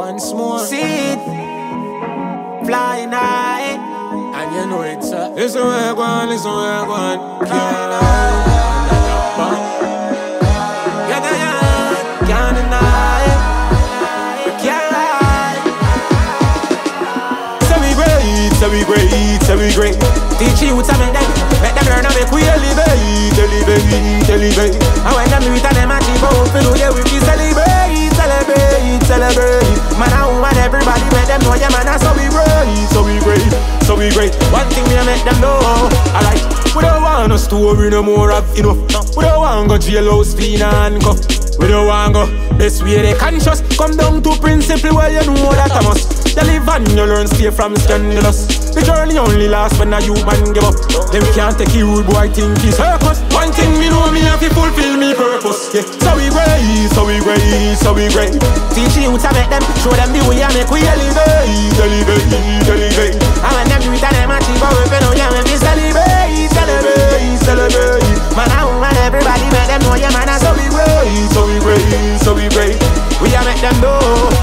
Once more. See it, flying high. And you know it's a. Listen where I go on, listen where I go on. Can't we great. Teach you to make them, make them learn how we elevate, elevate, elevate. We make them know, alright. We don't want no story no more of enough. We don't want go jailhouse, fiend and cuff. We don't want go this way they conscious. Come down to principle where you know that I must. You live and you learn, stay from scandalous. The journey only lasts when a human give up. Them can't take you boy I think he's circus. One thing me know me have to fulfill me purpose. Yeah. So we great, so we great, so we great. Teach you to make them, show them the way I make we elevate, elevate, elevate. And when them do it and them achieve our weapon, oh yeah, we celebrate, celebrate, celebrate. Man and woman, everybody make them know yeah man, and so we great, so we great, so we great. We a make them know,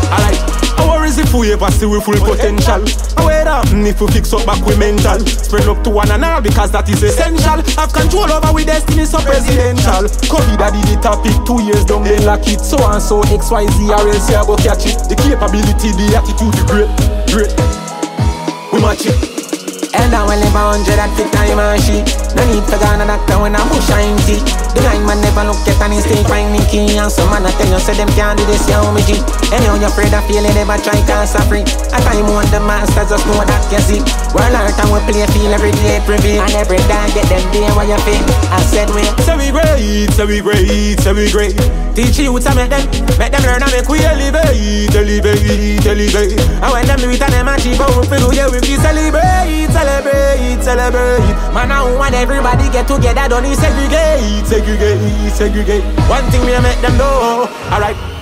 alright. Our is if we ever see we full potential. And where happen if we fix up back with mental? Spread up to one another because that is essential. Have control over we destiny so presidential. COVID a did the topic two years down then lock it. So and so X Y Z or else you go catch it. The capability, the attitude, the great, great. We Hell down well live a hundred at fit time and shit. No need for gone a doctor when I push a him teeth The blind man never look at and he still find me key. And some man I tell you say them can't do this, yeah, me G. Anyhow you afraid of feeling never try cause free. A time want the masters just know that you see. World art and we play feel every day prevail And every day get them day where you feel? I said we So we great, so we great, so we great. Teach you to make them, make them learn and make we elevate, elevate, elevate. And when them do it and them achieve out, we do yeah we celebrate, celebrate. Man and woman, everybody get together, don't need segregate, segregate, segregate. One thing we make them know, alright.